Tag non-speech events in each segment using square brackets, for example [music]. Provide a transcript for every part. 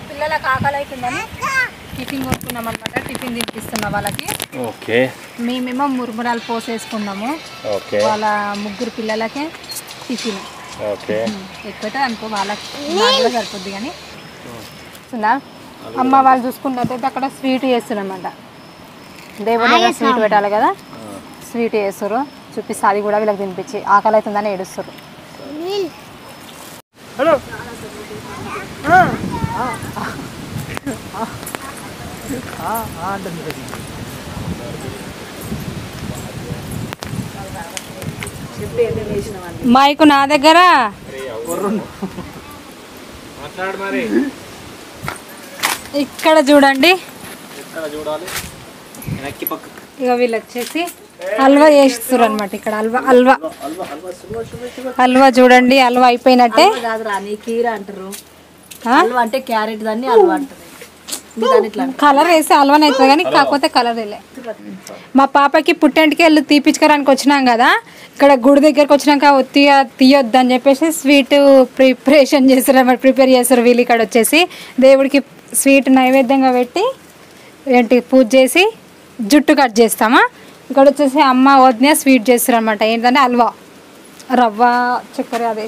పిల్లలకు ఆకలి అవుతుందని టిఫిన్ కొనుక్కున్నాం అనమాట టిఫిన్ తినిపిస్తున్నా వాళ్ళకి. ఓకే. మేమేమో మురుమురాలు పోసేసుకున్నాము. ఓకే. వాళ్ళ ముగ్గురు పిల్లలకి టిఫిన్. ఓకే. ఎక్కువ అనుకో వాళ్ళకి సరిపోద్ది కానీ. చూస్తుందా? అమ్మ వాళ్ళు చూసుకున్నట్టయితే అక్కడ స్వీట్ చేస్తున్నమాట దేవుడి స్వీట్ పెట్టాలి కదా. స్వీట్ చేస్తారు చూపిస్తే అది కూడా వీళ్ళకి తినిపించి ఆకలి అవుతుందని ఏడుస్తారు మైకు నా దగ్గర? మాట్లాడు మరి. ఇక్కడ చూడండి. ఇక వీళ్ళు వచ్చేసి హల్వా చేస్తారు అనమాట ఇక్కడ. హల్వా హల్వా. హల్వా చూడండి హల్వా అయిపోయినట్టే. కాదు రాని కీర అంటారు. అంటే క్యారెట్ దాన్ని హల్వా అంటారు మీ దాన్ని ఇట్లా అంటారు. కలర్ వేస్తే హల్వానే అవుతుంది కానీ కాకపోతే కలర్ వెళ్ళే మా పాపకి పుట్టంటికి వెళ్ళి తీపించుకోవడానికి వచ్చినాం కదా ఇక్కడ గుడి దగ్గరకు వచ్చినాక తీయ తీయొద్దు అని చెప్పేసి స్వీట్ ప్రిపరేషన్ చేస్తారు అన్నమాట. ప్రిపేర్ చేస్తారు వీళ్ళు ఇక్కడ వచ్చేసి. దేవుడికి స్వీట్ నైవేద్యంగా పెట్టి ఏంటి పూజ చేసి జుట్టు కట్ చేస్తామా? ఇక్కడ వచ్చేసి అమ్మ వదిన స్వీట్ చేస్తారు అనమాట ఏంటంటే హల్వా. రవ్వ చక్కెర అదే.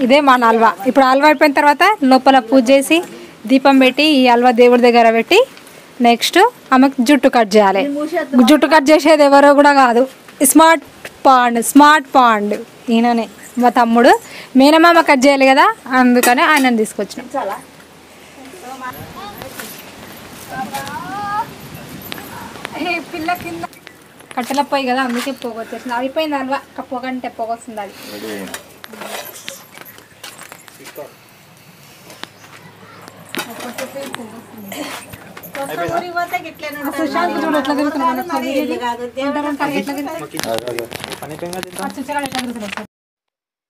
ఇదే మన హల్వా. ఇప్పుడు హల్వా అయిపోయిన తర్వాత లోపల పూజ చేసి దీపం పెట్టి ఈ హల్వా దేవుడి దగ్గర పెట్టి నెక్స్ట్ ఆమెకు జుట్టు కట్ చేయాలి. జుట్టు కట్ చేసేది ఎవరో కూడా కాదు. స్మార్ట్ పాండ్ స్మార్ట్ పాండ్ ఈయననే మా తమ్ముడు. మేనమామ కట్ చేయాలి కదా అందుకని ఆయనని తీసుకొచ్చినాం. చాలా. పిల్ల కింద. కట్టెల పొయ్యి కదా అందుకే పొగ వచ్చేసింది. అయిపోయింది హల్వా. పొగ అంటే పొగ వస్తుంది అది. సుశాంత్ చూడు ఎట్లా తిరుగుతున్నాడు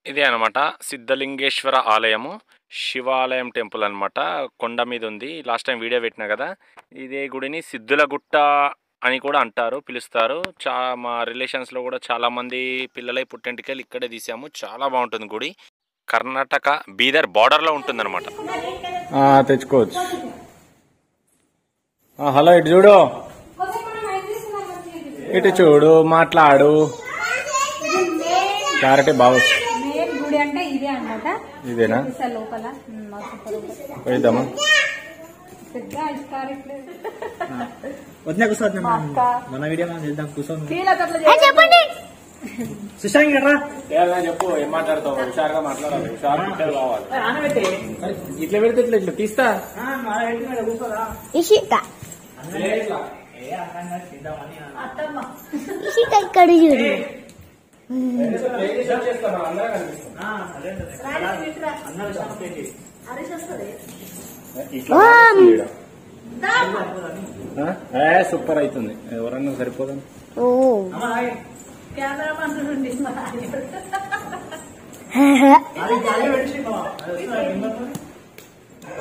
ఇదే అనమాట సిద్ధలింగేశ్వర ఆలయము శివాలయం టెంపుల్ అనమాట కొండ మీద ఉంది. లాస్ట్ టైం వీడియో పెట్టినా కదా? ఇదే గుడిని సిద్ధుల గుట్ట అని కూడా అంటారు పిలుస్తారు. చా మా రిలేషన్స్లో కూడా చాలామంది పిల్లలై పుట్టింటికెళ్ళి ఇక్కడే తీసాము. చాలా బాగుంటుంది గుడి. కర్ణాటక బీదర్ బార్డర్లో ఉంటుందన్నమాట. తెచ్చుకోవచ్చు. హలో ఇటు చూడు. ఇటు చూడు మాట్లాడు. క్లారిటీ బాగొచ్చు మెయిన్ గుడి అంటే ఇదే అన్నమాట. ఇదేనా. పోయిద్దామా. వదిన కూర్చోవద్దు మన వీడియో మనం చేద్దాం కూర్చోండి సుశాంత్ గడ్రా చెప్పు ఏం మాట్లాడతావు? హుషారుగా మాట్లాడాలి హుషారు కావాలి. ఇట్లా పెడితే ఇట్లా ఇట్లా తీస్తా? ఇషిత. ఇషిత ఇక్కడ చూడు. ఇట్లా సూపర్ అవుతుంది. ఎవరన్నా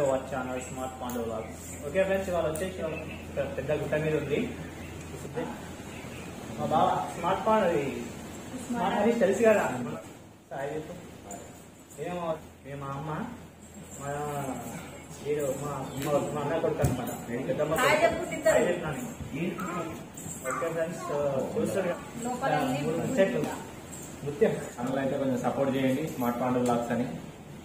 ఓ channel smart Pandav log. Okay friends ఇవాళ వచ్చేసి పెద్ద గుట్ట మీద ఉంది. మా బావ స్మార్ట్ పాండ్ అది స్మార్ట్ అది తెలుసు కదా. సాయి చెప్పు. ఏమో మేము మా అమ్మ మా వీడు మా మా మా అన్న కొడుకు అనమాట. పెద్దమ్మ ఓకే అందులో అయితే కొంచెం సపోర్ట్ చేయండి. స్మార్ట్ పాండవ్ బ్లాగ్స్ అని.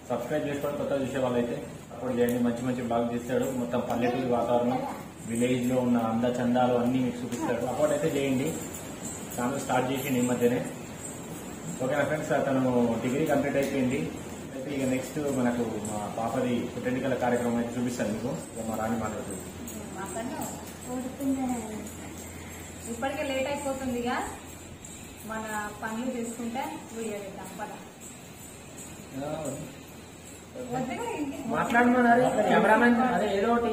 సబ్స్క్రైబ్ చేసుకోండి. కొత్త చూసే వాళ్ళైతే సపోర్ట్ చేయండి. మంచి మంచి బ్లాగ్ చేస్తాడు. మొత్తం పల్లెటూరి వాతావరణం. విలేజ్లో ఉన్న అంద చందాలు అన్ని మీకు చూపిస్తాడు. సపోర్ట్ అయితే చేయండి. ఛానల్ స్టార్ట్ చేసి ఈ మధ్యనే ఓకేనా ఫ్రెండ్స్ అతను డిగ్రీ కంప్లీట్ అయిపోయింది. అయితే ఇక నెక్స్ట్ మనకు మా పాపది పుట్టెన్నికల కార్యక్రమం అయితే చూపిస్తాను మీకు. మా రాణి మాట్లాడుతుంది. ఇప్పటికే లేట్ అయిపోతుంది ఇక మన పనులు చేసుకుంటే వీడియో చేద్దాం పద. వద్దుగా ఇంకే- మాట్లాడమన్నారు కెమెరామెన్ అదే. ఏదో ఒకటి.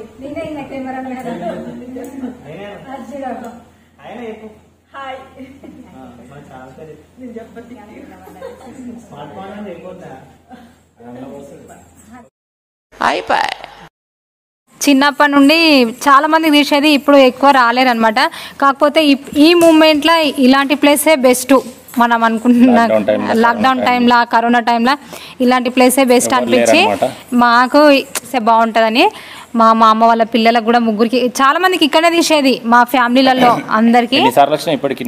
ఆయన చెప్పు. హాయ్. నేను చెప్పండి స్మార్ట్ ఫోన్ అని అయిపోతా చిన్నప్పటి నుండి చాలా మంది తీసేది ఇప్పుడు ఎక్కువ రాలేరనమాట కాకపోతే ఈ- మూమెంట్లో ఇలాంటి ప్లేసే బెస్ట్ మనం అనుకుంటున్న లాక్డౌన్ టైంలో కరోనా టైంలో ఇలాంటి ప్లేసే బెస్ట్ అనిపించి. మాకు బాగుంటుందని మా మా అమ్మ వాళ్ళ పిల్లలకు కూడా ముగ్గురికి చాలా మందికి ఇక్కడే తీసేది మా ఫ్యామిలీలలో అందరికి.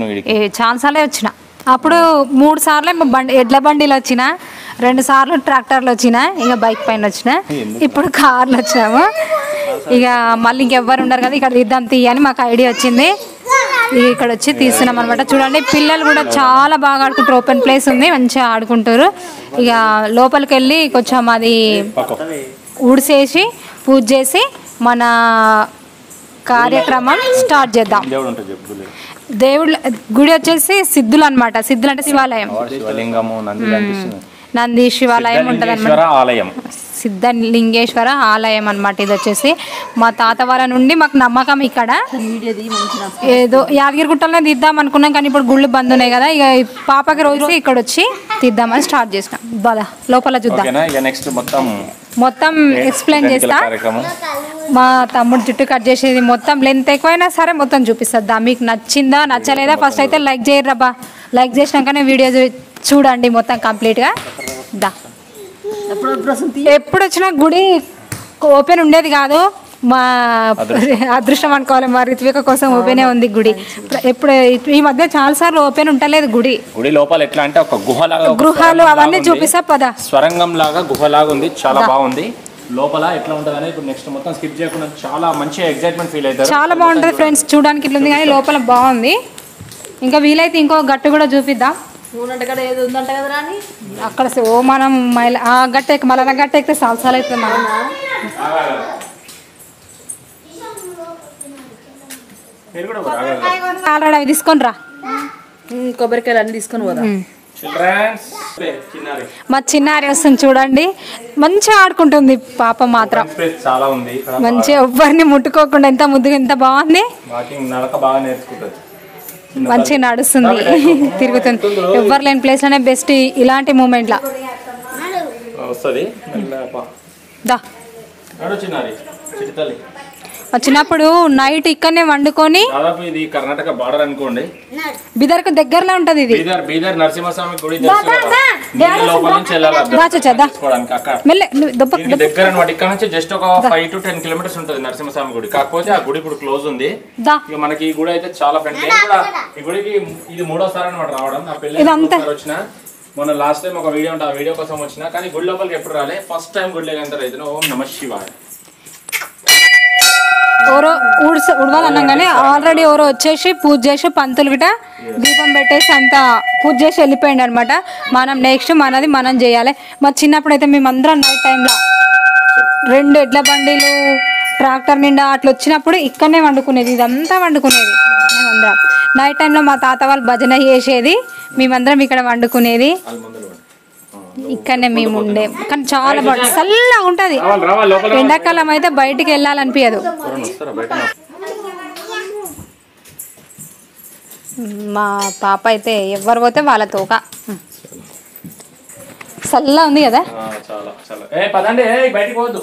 వీడికి చాలాసార్లే వచ్చిన. అప్పుడు మూడు సార్లు బండి ఎడ్ల బండిలు వచ్చిన రెండు సార్లు ట్రాక్టర్లు వచ్చిన ఇక బైక్ పైన వచ్చిన ఇప్పుడు కార్లు వచ్చినాము. ఇక మళ్ళీ ఇంకెవ్వరు ఉండరు కదా ఇక్కడ తీద్దాం తీయని మాకు ఐడియా వచ్చింది. ఇక ఇక్కడ వచ్చి తీస్తున్నాం అనమాట చూడండి పిల్లలు కూడా చాలా బాగా ఆడుకుంటారు. ఓపెన్ ప్లేస్ ఉంది మంచిగా ఆడుకుంటారు. ఇక లోపలికి వెళ్ళి కొంచెం అది. ఊడిసేసి పూజ చేసి మన కార్యక్రమం స్టార్ట్ చేద్దాం. దేవుళ్ళ గుడి వచ్చేసి సిద్ధులు అనమాట సిద్ధులు అంటే శివాలయం శివలింగము నంది శివాలయం ఉంటుంది ఆలయం. సిద్ధలింగేశ్వర ఆలయం అన్నమాట ఇది వచ్చేసి. మా తాత వాళ్ళ నుండి మాకు నమ్మకం ఇక్కడ. ఏదో యాదగిరిగుట్టలోనే తీద్దాం అనుకున్నాం కానీ ఇప్పుడు గుళ్ళు బంద్ ఉన్నాయి కదా. ఇక పాపకి రోజు ఇక్కడ వచ్చి తీద్దామని స్టార్ట్ చేసినాం. బాగా లోపల చూద్దాం. నెక్స్ట్ మొత్తం మొత్తం ఎక్స్ప్లెయిన్ చేస్తా. మా తమ్ముడు జుట్టు కట్ చేసేది మొత్తం లెంత్ ఎక్కువైనా సరే మొత్తం చూపిస్తుందా మీకు నచ్చిందా నచ్చలేదా? ఫస్ట్ అయితే లైక్ చేయర్రబ్బా లైక్ చేసినాకనే వీడియో చూడండి మొత్తం కంప్లీట్గా దా. ఎప్పుడు ప్రస్తుతం? తీ ఎప్పుడు వచ్చినా గుడి ఓపెన్ ఉండేది కాదు. మా [laughs] అదృష్టం. అనుకోవాలి. మా రిత్విక కోసం ఓపెనే ఉంది గుడి. ఎప్పుడు ఈ మధ్య చాలా సార్లు ఓపెన్ ఉంటలేదు గుడి. గుడి లోపల ఎట్లా అంటే ఒక గుహలాగా గృహాలు అవన్నీ. చూపిస్తా పదా. స్వరంగం లాగా గుహలాగా ఉంది. చాలా బాగుంది. లోపల ఎట్లా ఉంటుందని ఇప్పుడు నెక్స్ట్ మొత్తం స్కిప్ చేయకుండా చాలా మంచి ఎక్సైట్మెంట్ ఫీల్ అవుతారు. చాలా బాగుంటుంది ఫ్రెండ్స్ చూడడానికి ఇట్లా ఉంది కానీ లోపల బాగుంది. ఇంకా వీలైతే ఇంకో గట్టు కూడా చూపిద్దాం. అక్కడ ఓ మనం మైల ఆ గట్ట మళ్ళీ గట్ట ఎక్కితే సాల్సాలు అవుతుంది. మనం మీరు కూడా ఒక ఆగండి. ఆల్రెడీ అవి తీసుకొని రా. కొబ్బరికాయలు అన్ని తీసుకొని పోదాం? మా చిన్నారి వస్తుంది చూడండి. మంచిగా ఆడుకుంటుంది పాప మాత్రం. స్పేస్ చాలా ఉంది. మంచిగా ఎవ్వరిని ముట్టుకోకుండా ఎంత ముద్దుగా ఎంత బాగుంది. మంచిగా నడుస్తుంది తిరుగుతుంది. ఎవ్వరు లేని ప్లేస్లోనే బెస్ట్ ఇలాంటి మూమెంట్ లా. దా. వచ్చినప్పుడు నైట్ ఇక్కడనే వండుకొని దాదాపు ఇది కర్ణాటక బార్డర్ అనుకోండి. బిదర్కు దగ్గరలో ఉంటది ఇది. బీదర్ బీదర్ నరసింహస్వామి గుడి లోపల నుంచి వెళ్ళాలి దగ్గర అనమాట ఇక్కడ నుంచి జస్ట్ ఒక ఫైవ్ టు టెన్ కిలోమీటర్స్ ఉంటుంది నరసింహస్వామి గుడి. కాకపోతే ఆ గుడి ఇప్పుడు క్లోజ్ ఉంది. ఇక మనకి ఈ గుడి అయితే చాలా ఫ్రెండ్ నేను కూడా ఈ గుడికి ఇది మూడోసారి అనమాట రావడం. నా వచ్చిన. మొన్న లాస్ట్ టైం ఒక వీడియో ఉంటే ఆ వీడియో కోసం వచ్చిన. కానీ గుడి లోపలికి ఎప్పుడు రాలే. ఫస్ట్ టైం గుడిలోకి ఎంటర్ అవుతున్నా ఓం నమ శివాయ. ఎవరో ఉడ్స ఉడవాలన్నాం కానీ ఆల్రెడీ ఎవరో వచ్చేసి పూజ చేసి పంతులు గిట దీపం పెట్టేసి అంతా పూజ చేసి వెళ్ళిపోయింది అనమాట మనం నెక్స్ట్ మనది మనం చేయాలి. మా చిన్నప్పుడు అయితే మేమందరం నైట్ టైంలో రెండు ఎడ్ల బండిలు ట్రాక్టర్ నిండా అట్లా వచ్చినప్పుడు ఇక్కడనే వండుకునేది ఇదంతా వండుకునేది మేమందరం. నైట్ టైంలో మా తాత వాళ్ళు భజన చేసేది మేమందరం ఇక్కడ వండుకునేది. ఇక్కడనే మేము ఉండే. కానీ చాలా బాగుంటుంది చల్లగా ఉంటుంది. ఎండాకాలం అయితే బయటికి వెళ్ళాలనిపించదు మా పాప అయితే ఎవరు పోతే వాళ్ళ తోక. చల్లగా ఉంది కదా? ఆ, చాలా చాలా. ఏ పదండి ఏ బయటికి పోవద్దు.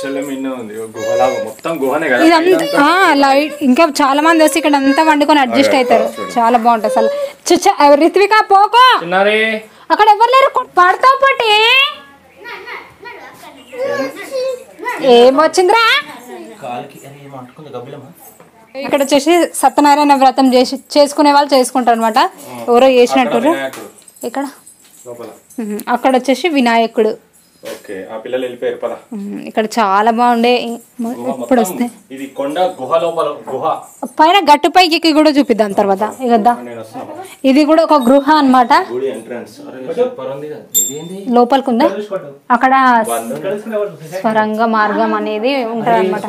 చెల్లెం ఇన్న ఉంది ఓ గుహలాగా మొత్తం గుహనే కదా. ఇదంతా ఆ, లైట్ ఇంకా చాలా మంది వచ్చి ఇక్కడ అంతా వండుకొని అడ్జస్ట్ అవుతారు. చాలా బాగుంటుంది అసలు చుచ్చ రిత్విక పోకో? చిన్నారి. అక్కడ ఎవరు లేరు? పడతావు పట్టి ఏమొచ్చిందిరా ఇక్కడ వచ్చేసి సత్యనారాయణ వ్రతం చేసి చేసుకునే వాళ్ళు చేసుకుంటారు అనమాట ఎవరో చేసినట్టు ఇక్కడ. అక్కడ వచ్చేసి వినాయకుడు. ఓకే ఆ పిల్లలు వెళ్ళిపోయారు పద. ఉహు. ఇక్కడ చాలా బాగుండే. ఇప్పుడు వస్తే? ఇది కొండ గుహ లోపల గుహ. పైన గట్టుపైకి ఎక్కి కూడా చూపిద్దాం తర్వాత. ఇది కూడా ఒక గృహ ఇదేంది? లోపలికి ఉందా. అక్కడ స్వరంగ మార్గం అనేది ఉంటుంది అనమాట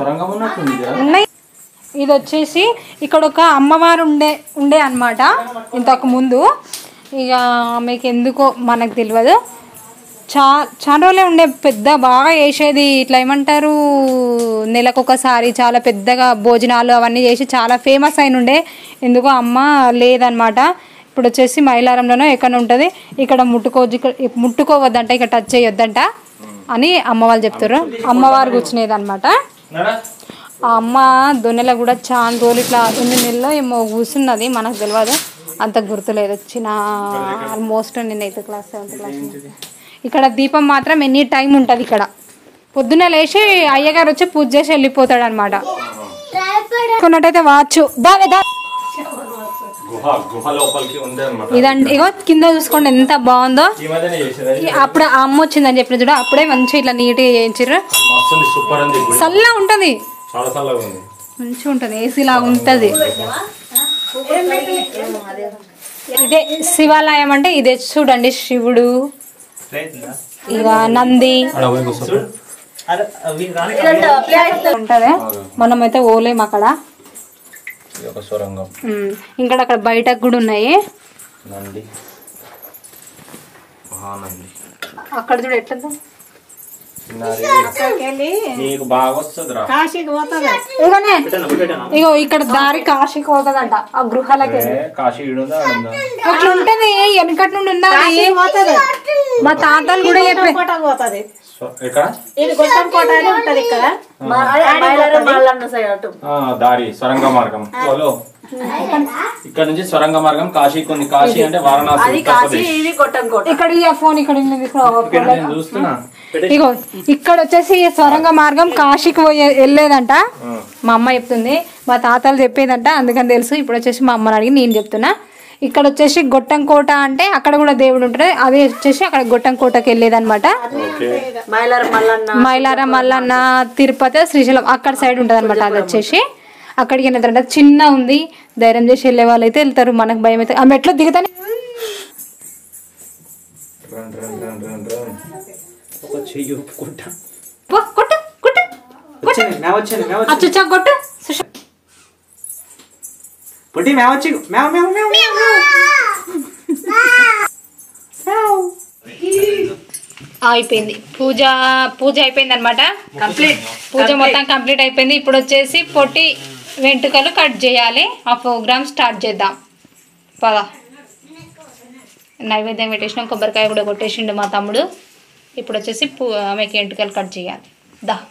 ఉన్నాయి. ఇది వచ్చేసి ఇక్కడ ఒక అమ్మవారు ఉండే ఉండే అన్నమాట. ఇంతకు ముందు. ఇక ఆమెకి ఎందుకో మనకు తెలియదు చా చాలా రోజులే ఉండే పెద్ద బాగా వేసేది ఇట్లా ఏమంటారు నెలకొకసారి చాలా పెద్దగా భోజనాలు అవన్నీ చేసి చాలా ఫేమస్ అయిన ఉండే ఎందుకో అమ్మ లేదనమాట. ఇప్పుడు వచ్చేసి మైలారంలోనో ఎక్కడ ఉంటుంది. ఇక్కడ ఇక్కడ ముట్టుకోవద్దంట ఇక్కడ టచ్ చేయొద్దంట అని అమ్మ వాళ్ళు చెప్తారు అమ్మవారు కూర్చునేది అనమాట ఆ అమ్మ దొన్నెలో కూడా చాలా రోజులు ఇట్లా ఎన్ని నెలలో ఏమో కూర్చున్నది మనకు తెలియదు అంత గుర్తులేదు. వచ్చిన ఆల్మోస్ట్ నేను ఎయిత్ క్లాస్ సెవెంత్ క్లాస్ ఇక్కడ దీపం మాత్రం ఎనీ టైం ఉంటుంది ఇక్కడ? పొద్దున్న లేచి అయ్యగారు వచ్చి పూజ చేసి వెళ్ళిపోతాడు అనమాట కొన్నట్టయితే వాచ్. ఇదండి ఇగో కింద చూసుకోండి ఎంత బాగుందో. అప్పుడు ఆ అమ్మ వచ్చిందని చెప్పిన చూడ అప్పుడే మంచిగా ఇట్లా నీట్గా చేయించారు చల్లగా ఉంటుంది. మంచిగా ఉంటుంది ఏసీ లాగా ఉంటుంది. ఇదే శివాలయం అంటే ఇదే చూడండి శివుడు. ఇక నంది. ఉంటది. మనమైతే ఓలేం అక్కడ. ఇంకా అక్కడ బయటకు కూడా ఉన్నాయి. అక్కడ చూడు ఎట్లా నీకు బాగా ఇగోనే ఇగో ఇక్కడ దారి కాశీకి పోతుందంట ఆ గృహాలకి. కాశీ అట్లా ఉంటది వెనకటి నుండి ఉన్నది మా తాతలు కూడా చెప్పే సో- ఎక్కడ? ఇది గొట్టం కోట అని ఉంటది ఇక్కడ. మైలారం మల్లన్న సైడ్ అటు. ఆ, దారి సొరంగ మార్గం. హలో. ఇక్కడ నుంచి సొరంగ మార్గం కాశీకి ఉంది కాశీ అంటే వారణాసి కాశీ ఇక్కడ ఈ ఫోన్ ఇక్కడ ఇగో ఇక్కడ వచ్చేసి సొరంగ మార్గం కాశీకి పోయే వెళ్ళేదంట. మా అమ్మ చెప్తుంది మా తాతలు చెప్పేదంట అందుకని తెలుసు. ఇప్పుడు వచ్చేసి మా అమ్మని అడిగి నేను చెప్తున్నా. ఇక్కడ వచ్చేసి గొట్టం కోట అంటే అక్కడ కూడా దేవుడు ఉంటాడు. అదే వచ్చేసి అక్కడ గొట్టం కోటకి వెళ్ళేదన్నమాట. ఓకే. మైలారం మల్లన్న మైలారం మల్లన్న తిరుపతి శ్రీశైలం అక్కడ సైడ్ ఉంటుంది అనమాట అది వచ్చేసి. అక్కడికి వెళ్తారంట చిన్న ఉంది ధైర్యం చేసి వెళ్ళే వాళ్ళు అయితే వెళ్తారు మనకు భయం అయితే. ఆ మెట్లు దిగుతానే? కొట్టు పుట్టి వచ్చి అయిపోయింది పూజ పూజ అయిపోయింది అనమాట కంప్లీట్. పూజ మొత్తం కంప్లీట్ అయిపోయింది. ఇప్పుడు వచ్చేసి పొట్టి వెంట్రుకలు కట్ చేయాలి. ఆ ప్రోగ్రామ్ స్టార్ట్ చేద్దాం. పద. నైవేద్యం పెట్టేసినాం కొబ్బరికాయ కూడా కొట్టేసిండు మా తమ్ముడు. ఇప్పుడు వచ్చేసి పూ ఆమెకి వెంట్రుకలు కట్ చేయాలి. దా.